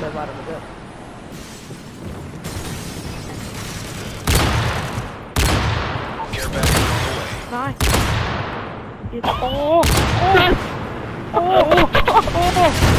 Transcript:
Care package ด้วย Care package on the way. oh.